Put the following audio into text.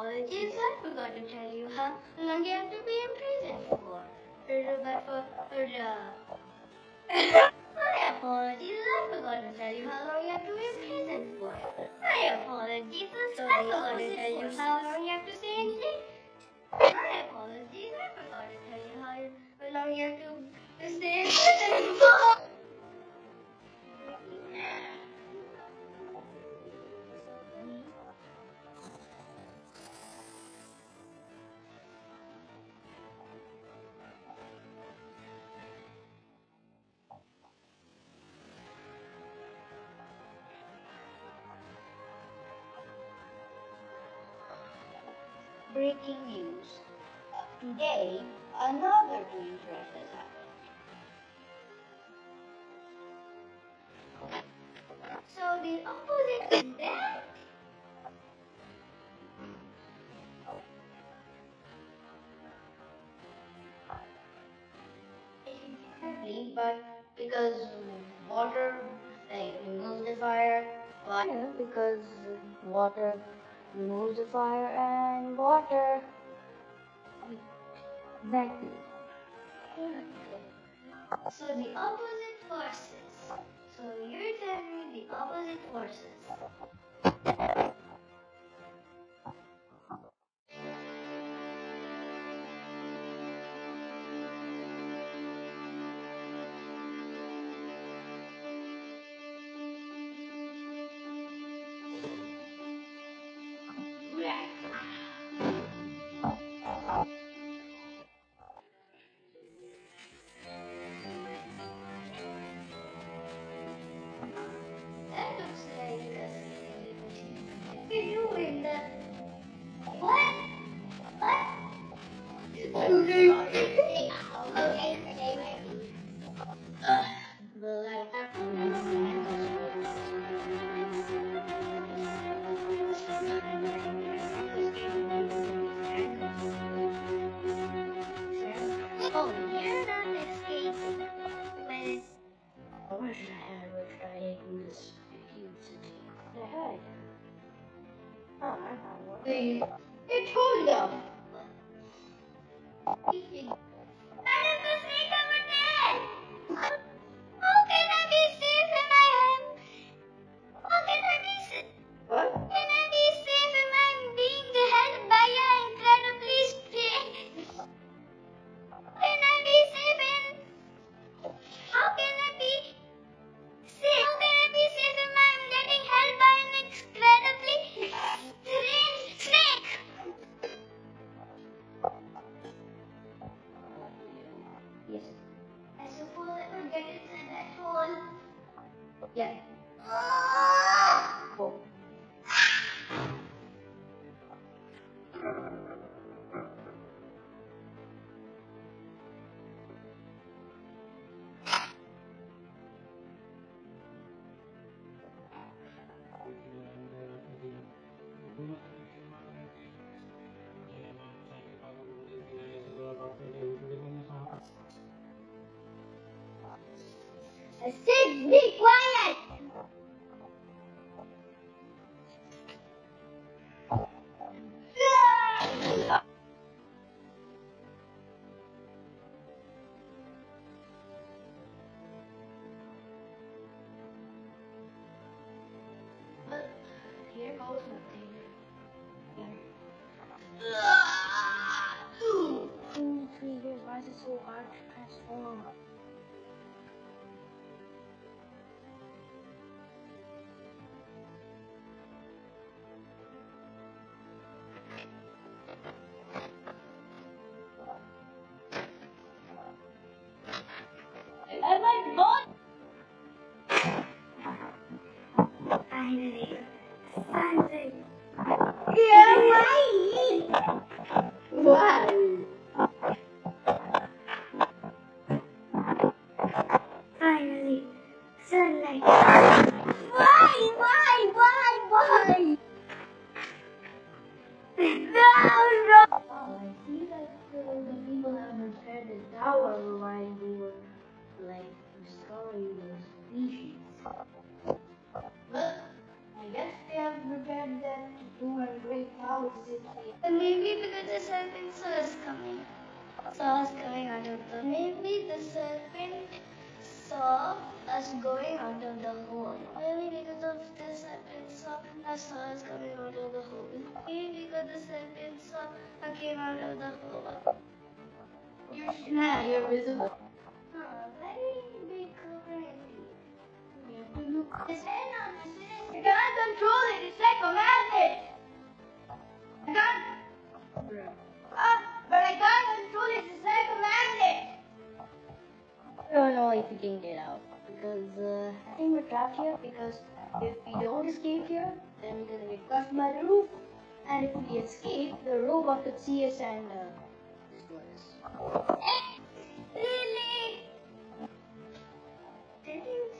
apologies, I forgot to tell you how long you have to be in prison for. But for, My apologies, I forgot to tell you how long you have to be in prison for. My apologies, I forgot to tell you how long you have to Breaking news. Today, another dangerous has happened. So the opposite is that. But because water like, removes the fire, fire because water removes the fire and water. Exactly. So the opposite forces. So you're telling me the opposite forces. Had. Oh, I found one. It's cold I said be the serpent saw us going out of the hole. Maybe because of the serpent saw us saw us coming out of the hole. Maybe because the serpent saw us came out of the hole. You're nah, you're visible. Huh, very big crazy. You have to look. On this is. You can't control it. It's like a magnet. If we can get out because uh, I think we're trapped here. Because if we don't escape here, then we're gonna get crushed by the roof. And if we escape, the robot could see us and uh, destroy us. Lily! Did you